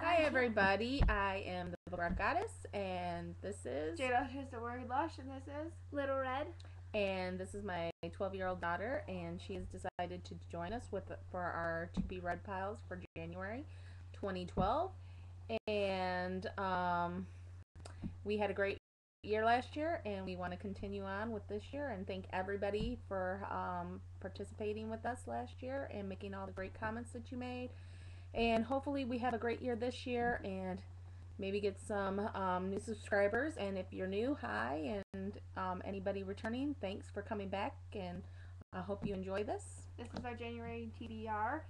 Hi everybody, I am the Book Goddess, and this is Jada is the word lush, and this is Little Red. and this is my 12 year old daughter, and she has decided to join us with for our to be red piles for January 2012, and um, we had a great year last year, and we want to continue on with this year, and thank everybody for um, participating with us last year and making all the great comments that you made, and hopefully we have a great year this year, and maybe get some um, new subscribers. And if you're new, hi, and um, anybody returning, thanks for coming back, and I hope you enjoy this. this is our January TBR.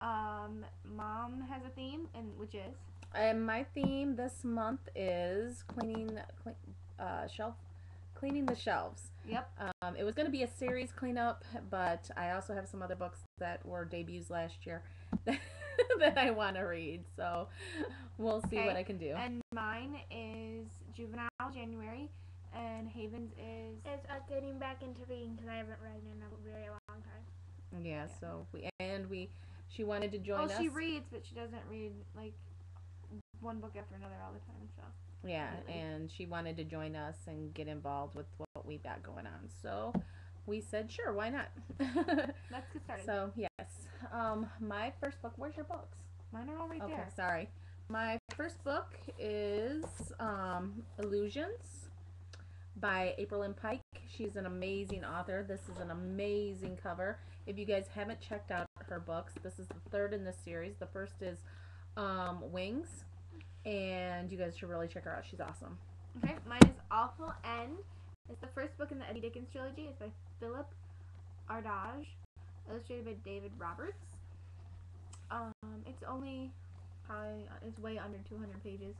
Um, Mom has a theme, and which is And my theme this month is cleaning, clean, uh, shelf, cleaning the shelves. yep. Um, it was going to be a series cleanup, but I also have some other books that were debuts last year that I want to read. So we'll see what I can do. And mine is Juvenile January, and Haven's is It's uh, getting back into reading because I haven't read in a very long time. Yeah. So we and we, she wanted to join oh us. she reads, but she doesn't read like one book after another all the time. So Yeah, Really? and she wanted to join us and get involved with what we've got going on. So we said, sure, why not? let's get started. so yes, um, my first book. Where's your books? Mine are all right Okay, there. sorry. My first book is um, Illusions by Aprilynne Pike. She's an amazing author. This is an amazing cover. If you guys haven't checked out her books, this is the third in this series. The first is um, Wings, and you guys should really check her out. She's awesome. Okay, mine is Awful End. It's the first book in the Eddie Dickens trilogy. It's by Philip Ardagh, illustrated by David Roberts. Um, it's only probably it's way under 200 pages,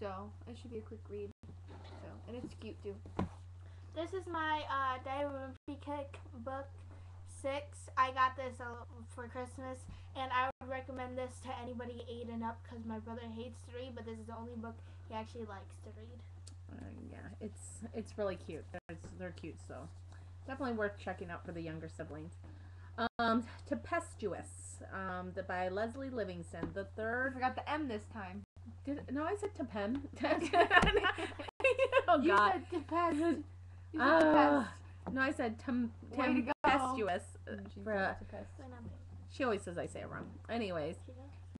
so it should be a quick read. So and it's cute too. This is my uh, Diary of a Wimpy Kid book six. I got this uh, for Christmas, and I would recommend this to anybody eight and up because my brother hates to read, but this is the only book he actually likes to read. Uh, yeah, it's it's really cute. They're, they're cute, so definitely worth checking out for the younger siblings. Um, Tempestuous, um, the, by Lesley Livingston. The third. I third. forgot the M this time. Did, no, I said Tempem. oh you God. said Tempest. You said Ah, no, I said tem- Way to go. tempestuous. Uh, She for- said Tempest. When I'm big, she always says I say it wrong. Anyways,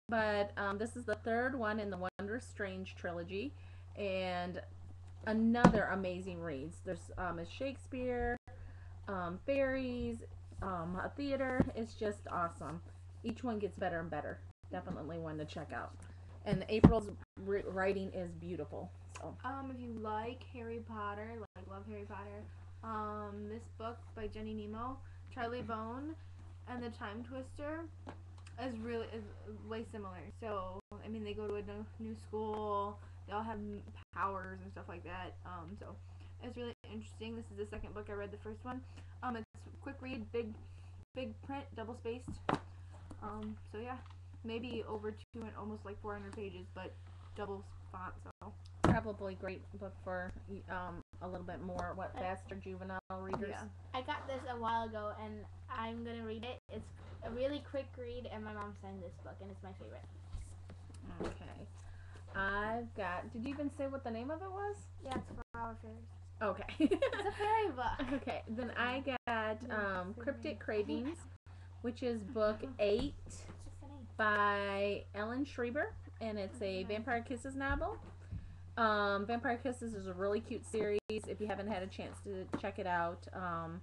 but um, this is the third one in the Wondrous Strange trilogy, and another amazing reads. There's um, a Shakespeare, um, fairies, um, a theater. It's just awesome. Each one gets better and better. Definitely one to check out. And April's writing is beautiful. So Um, if you like Harry Potter, like love Harry Potter, um, this book by Jenny Nimmo, Charlie Bone, and the Time Twister is really is way similar. So I mean, they go to a new, new school. They all have powers and stuff like that. Um, so it's really interesting. This is the second book. I read the first one. Um, it's quick read, big, big print, double spaced. Um, so yeah, maybe over two and almost like 400 pages, but double font. So. probably great book for um, a little bit more what faster juvenile readers. Yeah. I got this a while ago, and I'm gonna read it. It's a really quick read, and my mom signed this book, and it's my favorite. Okay. I've got. Did you even say what the name of it was? Yeah, it's Flower Fairies. Okay. It's a fairy book. okay. Then I got um, Cryptic. Cravings, which is book eight It's just a name. by Ellen Schreiber, and it's a Vampire Kisses novel. Um, Vampire Kisses is a really cute series. If you haven't had a chance to check it out, um,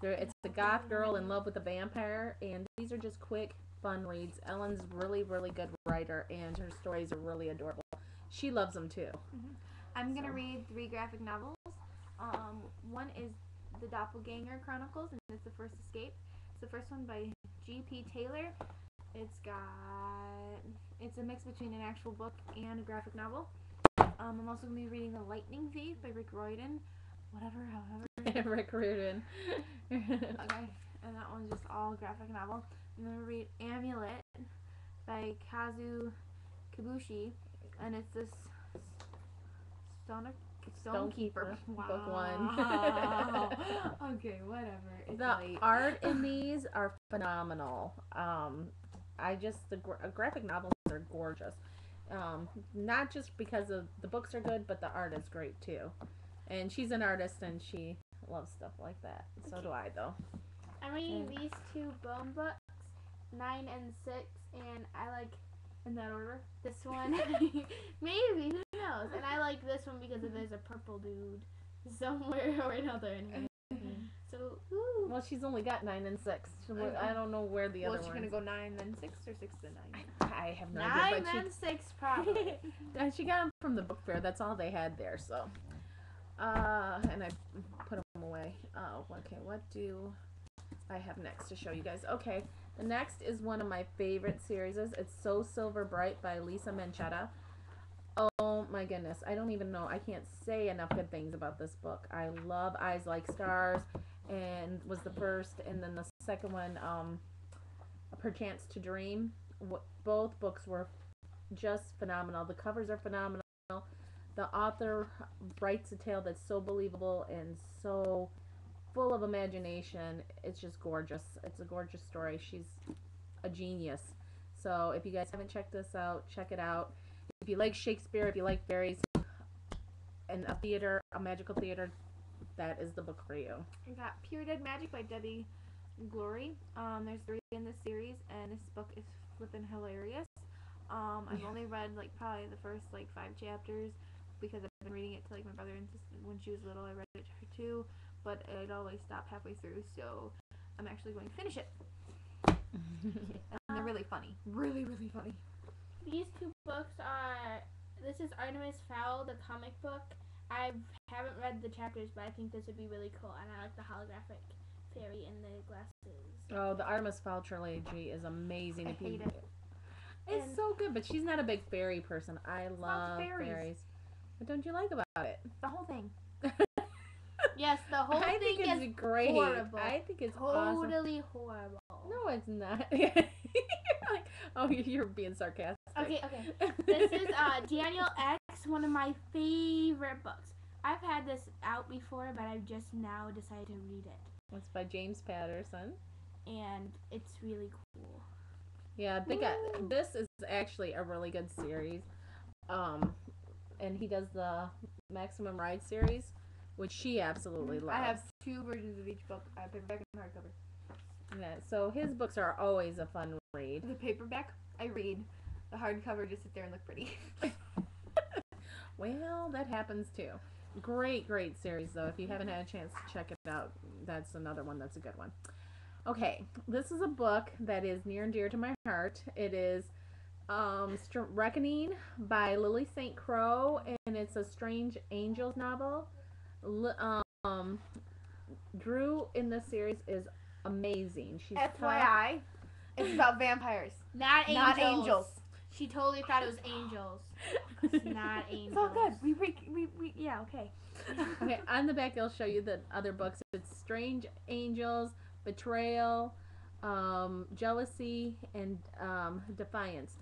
there, it's a goth girl in love with a vampire, and these are just quick, fun reads. Ellen's really, really good writer, and her stories are really adorable. She loves them too. I'm gonna read three graphic novels. Um, one is The Doppelganger Chronicles, and it's the first escape. It's the first one by G.P. Taylor. It's got it's a mix between an actual book and a graphic novel. Um, I'm also gonna be reading The Lightning Thief by Rick Riordan. Whatever, however. Rick Riordan. okay, and that one's just all graphic novel. I'm gonna read Amulet by Kazu Kibuishi, and it's this stone Stonekeeper. Stonekeeper, Wow. book one. okay, whatever. It's the late. art in these are phenomenal. Um, I just the gra- uh, graphic novels are gorgeous. Um, not just because of the books are good, but the art is great too. And she's an artist and she loves stuff like that. So do I though. I'm reading Mm. these two bone books, nine and six, and I like In that order. this one. Maybe who knows? And I like this one because there's a purple dude somewhere or another in here. So ooh. Well, she's only got nine and six. So I. I don't know where the Well, other is she ones. gonna go nine, then six, or six then nine? I have no nine idea, but and six probably. she, uh, she got them from the book fair. That's all they had there. So, uh, and I put them away. Oh, okay. What do I have next to show you guys? Okay, the next is one of my favorite series. It's So Silver Bright by Lisa Manchetta. Oh my goodness, I don't even know. I can't say enough good things about this book. I love Eyes Like Stars, and was the first, and then the second one, um, Perchance to Dream. Both books were just phenomenal. The covers are phenomenal. The author writes a tale that's so believable and so full of imagination. It's just gorgeous. It's a gorgeous story. She's a genius. So if you guys haven't checked this out, check it out. If you like Shakespeare, if you like fairies and a theater, a magical theater, that is the book for you. I got Pure Dead Magic by Debbie Glory. Um, there's three in this series, and this book is flippin' hilarious. Um, I've Yeah. only read like probably the first like five chapters because I've been reading it to like my brother and sister when she was little. I read it to her too, but I'd always stop halfway through, so I'm actually going to finish it. And they're really funny, really really funny. These two books are. This is Artemis Fowl, the comic book. I haven't read the chapters, but I think this would be really cool, and I like the holographic fairy in the glasses. oh, the Artemis Fowl trilogy is amazing. I if you, hate it. It's And- so good, but she's not a big fairy person. I love fairies. fairies. What don't you like about it? The whole thing. Yes, the whole I thing think it's is great. horrible. I think it's awesome. totally horrible. No, it's not. Like, oh, you're being sarcastic. Okay, okay. This is uh, Daniel X, one of my favorite books. I've had this out before, but I've just now decided to read it, It's by James Patterson. and it's really cool. Yeah, they got this is actually a really good series. Um, and he does the Maximum Ride series, which she absolutely loves. I have two versions of each book. I have paperback and hardcover. Yeah, so his books are always a fun read. The paperback I read. The hardcover just sit there and look pretty. Well, that happens too. Great, great series though. If you haven't had a chance to check it out, that's another one that's a good one. Okay, this is a book that is near and dear to my heart. It is um, Str- Reckoning by Lily St. Crow, and it's a Strange Angels novel. Li- um, Dru in this series is amazing. She's tough. FYI, it's about vampires, Not angels. not angels. She totally thought it was angels. It's not angels. It's all good. We, re- we, we yeah okay. okay, on the back, it'll show you the other books. It's Strange Angels, Betrayal, um, Jealousy, and um, Defiance.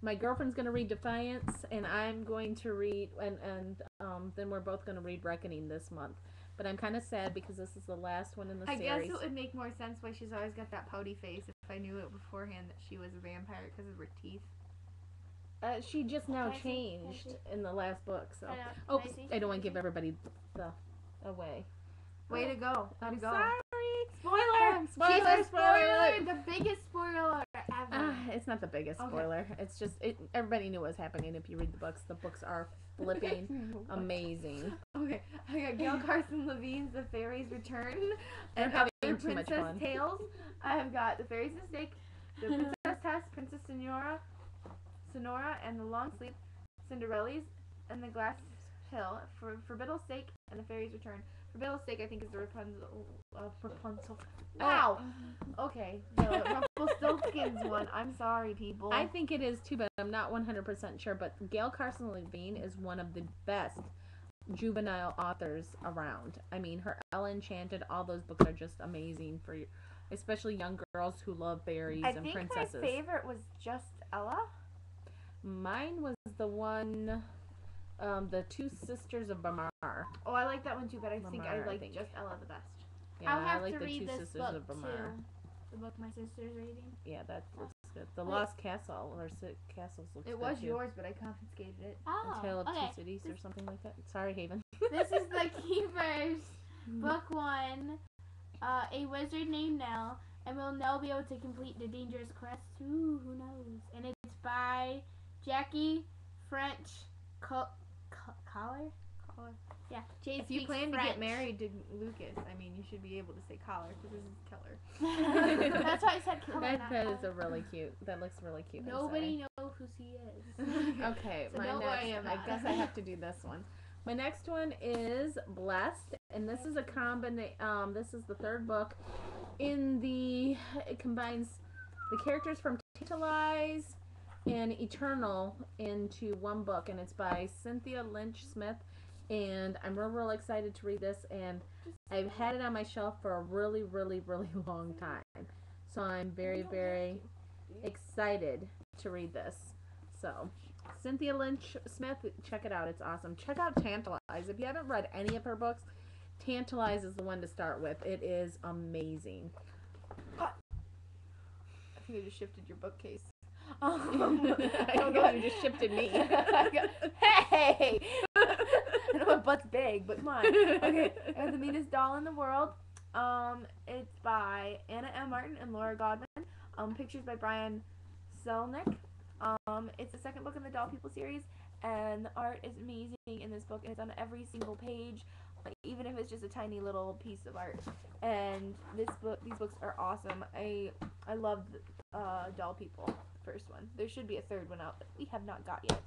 My girlfriend's going to read Defiance, and I'm going to read, and, and um, then we're both going to read Reckoning this month. But I'm kind of sad because this is the last one in the I guess series. it would make more sense why she's always got that pouty face if I knew it beforehand that she was a vampire because of her teeth. Uh, she just now Can I see? Can I changed see? in the last book, so. Can I- Oh, I see? I don't want to give everybody the away. Way to go! Way I'm to go! sorry. Spoiler! Spoiler, She's a spoiler. spoiler! The biggest spoiler ever. Ah, it's not the biggest Okay. spoiler. It's just it, everybody knew what was happening if you read the books. The books are flipping amazing. Okay, I got Gail Carson Levine's The Fairies Return And and having other too much Princess fun. Tales. I have got The Fairies Mistake, The Princess Test, Princess Sonora, Sonora, and The Long Sleep, Cinderellis, and The Glass Hill. For for Biddle's sake, and The Fairies Return. For Biddle's sake, I think is the Rapunzel. Uh, Rapunzel. Wow. Okay, the Rumpelstiltskin's one. I'm sorry, people. I think it is too, but I'm not 100% sure. But Gail Carson Levine is one of the best juvenile authors around. I mean, her Ella Enchanted, all those books are just amazing for especially young girls who love fairies I and think princesses. my favorite was just Ella. Mine was the one, um, the two sisters of Bamarre. Oh, I like that one too, but I think I Lamar, I like think. just Ella the best. Yeah, I'll have I like to the read two this sisters book of Bamarre. too. The book my sister's reading. Yeah, that looks good. The Wait. Lost Castle or Si- Castles looks It good was too. yours, but I confiscated it. A Oh, Tale of okay. Two Cities or something like that. Sorry, Haven. this is the Keepers, book one. Uh, a wizard named Nell, and will Nell be able to complete the dangerous quest? Ooh, who knows? And it's by Jackie French Co- Co- Collar. Collar. Yeah, Jade If you speaks plan to get married to Lucas, I mean, you should be able to say collar because this is Keller. That's why I said Collar. That, that is a really cute. That looks really cute. Nobody knows who she is. Okay, So my don't next. worry I guess. I have to do this one. My next one is Blessed, and this is a combination. Um, this is the third book. In the, it combines the characters from Tantalize and Eternal into one book, and it's by Cynthia Lynch Smith. And I'm real, real excited to read this, and I've had it on my shelf for a really, really, really long time. So I'm very, very excited to read this. So, Cynthia Lynch Smith, check it out. It's awesome. Check out Tantalize. If you haven't read any of her books, Tantalize is the one to start with. It is amazing. I think I just shifted your bookcase. I don't know. You just shifted me. hey! I know my butt's big, but come on. Okay, I got the meanest doll in the world. Um, it's by Anna M. Martin and Laura Godwin. Um, pictures by Brian Selznick. Um, it's the second book in the Doll People series, and the art is amazing in this book, and it's on every single page, like, even if it's just a tiny little piece of art. And this book, these books are awesome. I I love uh, Doll People, first one. There should be a third one out that we have not got yet,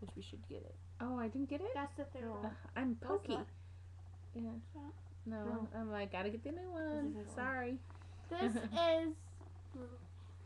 which we should get it. oh, I didn't get it. That's the third No. one. I'm No, pokey. Yeah. No, No. I'm like, gotta get the new one. this one. Sorry. This is.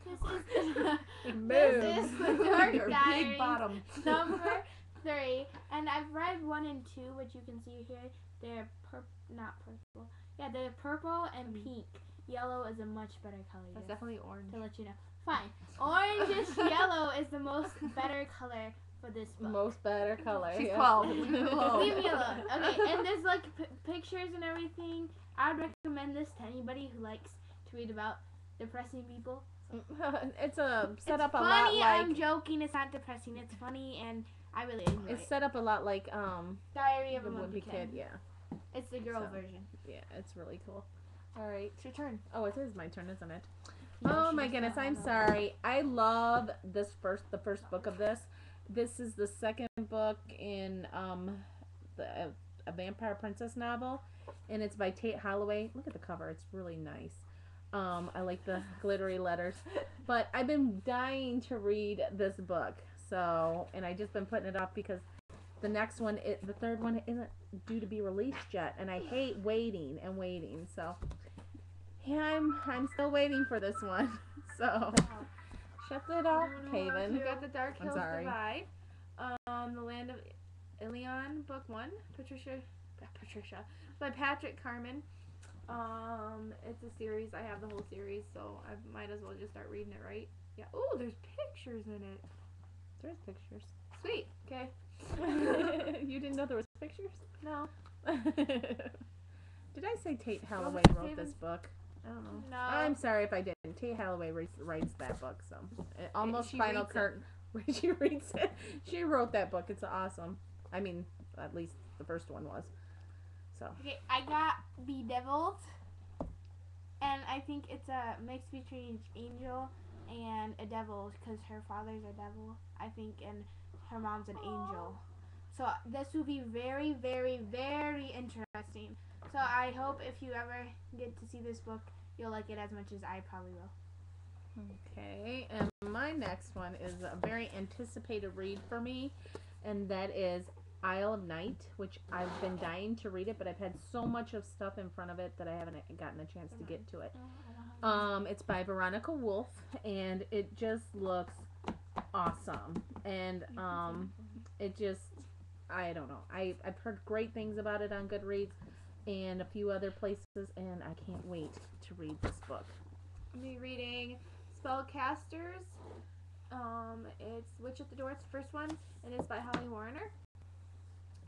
This is. Boom. this is the Dork Diaries big bottom. number three, and I've read one and two, which you can see here. They're pur- not purple. Yeah, they're purple and Mhm. pink. Yellow is a much better color. That's just definitely orange. to let you know. Fine. Orange is yellow is the most better color for this book. Most better color. She's yes. 12. Leave me alone. Leave me alone. Okay, and there's like p- pictures and everything. I'd recommend this to anybody who likes to read about depressing people. it's a set it's up a funny. lot like Funny, I'm joking. It's not depressing. It's funny, and I really enjoy it's it. set up a lot like um Diary of a Wimpy Wimpy Kid. Yeah, It's the girl So. version. yeah, it's really cool. All right. It's your turn. Oh, it is my turn, isn't it? Oh my goodness. I'm sorry. I love this first, the first book of this. This is the second book in um, the uh, a vampire princess novel, and it's by Tate Holloway. Look at the cover; it's really nice. Um, I like the glittery letters, but I've been dying to read this book. So, and I just been putting it off because the next one, it, the third one, isn't due to be released yet, and I hate waiting and waiting. So, yeah, I'm I'm still waiting for this one. So, shut it off, Haven. We got the Dark Hills. Divide. Um, the Land of Elyon, book one. Patricia, uh, Patricia, by Patrick Carman. Um, it's a series. I have the whole series, so I might as well just start reading it, right? Yeah. Oh, there's pictures in it. There's pictures. Sweet. Okay. you didn't know there was pictures? No, Did I say Tate Holloway it's wrote this book? I don't know. No. I'm sorry if I didn't. Tate Holloway writes, writes that book, so almost she final reads it. curtain. she reads it. She wrote that book. It's awesome. I mean, at least the first one was. So Okay, I got Bedeviled, and I think it's a mix between angel and a devil because her father's a devil, I think, and her mom's an angel. So this will be very, very, very interesting. So I hope if you ever get to see this book, you'll like it as much as I probably will. Okay, and my next one is a very anticipated read for me, and that is Isle of Night, which I've been dying to read it, but I've had so much of stuff in front of it that I haven't gotten a chance to get to it. Um, it's by Veronica Wolff, and it just looks awesome, and um, it just I don't know. I I've heard great things about it on Goodreads and a few other places, and I can't wait to read this book. I'm be reading Spellcasters. Um, it's Witch at the Door. It's the first one, and it's by Holly Warner.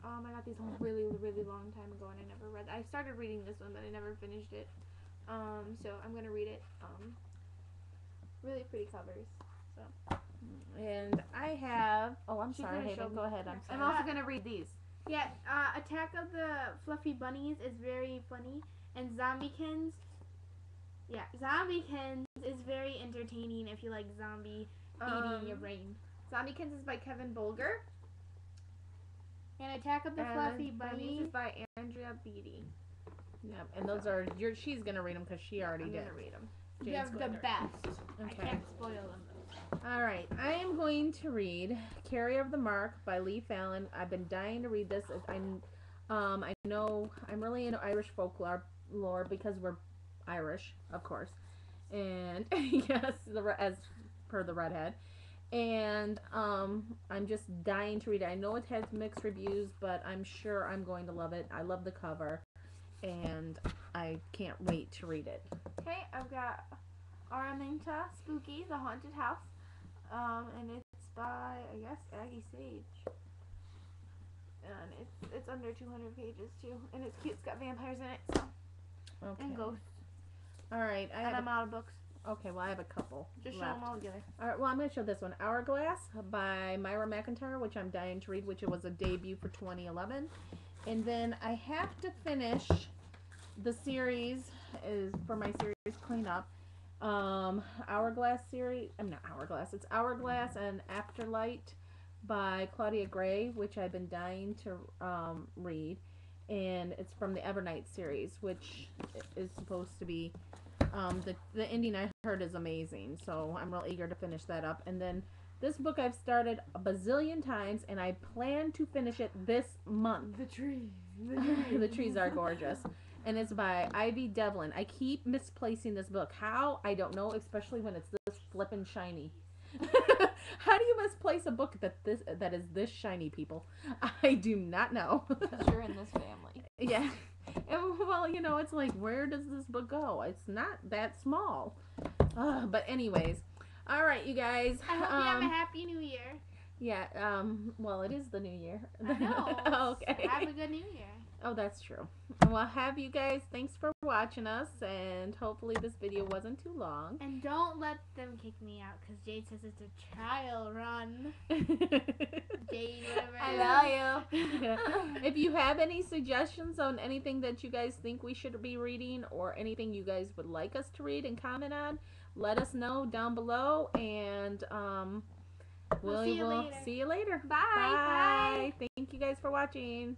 Um, I got these a really, really long time ago, and I never read. I started reading this one, but I never finished it. Um, so I'm gonna read it. Um, really pretty covers. So. And I have. Oh, I'm She's sorry, Go ahead. I'm sorry. I'm also gonna read these. Yeah, uh, Attack of the Fluffy Bunnies is very funny, and Zombiekins, yeah, Zombiekins is very entertaining if you like zombie eating your Um, brain. Zombiekins is by Kevin Bolger. And Attack of the and Fluffy Bunnies Bunnies, is by Andrea Beaty. Yep. And those are. You're, she's gonna read them because she already I'm did. gonna read them. they're Jane's the going to- best. I Okay. can't spoil them. All right, I am going to read "Carrier of the Mark" by Leigh Fallon. I've been dying to read this. I'm, um, I know I'm really into Irish folklore lore because we're Irish, of course, and yes, the as per the redhead, and um, I'm just dying to read it. I know it has mixed reviews, but I'm sure I'm going to love it. I love the cover, and I can't wait to read it. Okay, I've got Araminta Spooky, The Haunted House. Um, and it's by I guess Aggie Sage. And it's it's under 200 pages too, and it's cute. It's got vampires in it, so Okay. and ghosts. All right, I And have I'm out of books. okay. Well, I have a couple. Just show them all together. All right, well, I'm going to show this one Hourglass by Myra McEntire, which I'm dying to read, which it was a debut for 2011. And then I have to finish the series is for my series cleanup. Um, Hourglass series. I'm not Hourglass. It's Hourglass and Afterlight by Claudia Gray, which I've been dying to um, read. And it's from the Evernight series, which is supposed to be um, the the ending I heard is amazing, so I'm real eager to finish that up. And then this book I've started a bazillion times, and I plan to finish it this month. The trees. the trees are gorgeous, and it's by Ivy Devlin. I keep misplacing this book. How I don't know, especially when it's this flippin' shiny. How do you misplace a book that this that is this shiny, people? I do not know. You're in this family. Yeah. And, well, you know, it's like, where does this book go? It's not that small. Uh, but, anyways. All right, you guys. I hope you have a Um, happy new year. Yeah. Um. Well, it is the new year. I know. okay. Have a good new year. Oh, that's true. Well, have you guys. Thanks for watching us, and hopefully this video wasn't too long. And don't let them kick me out because Jade says it's a trial run. Jade, whatever. I love you. if you have any suggestions on anything that you guys think we should be reading or anything you guys would like us to read and comment on, let us know down below and um We'll we see you will later. see you later. Bye. Bye. Thank you guys for watching.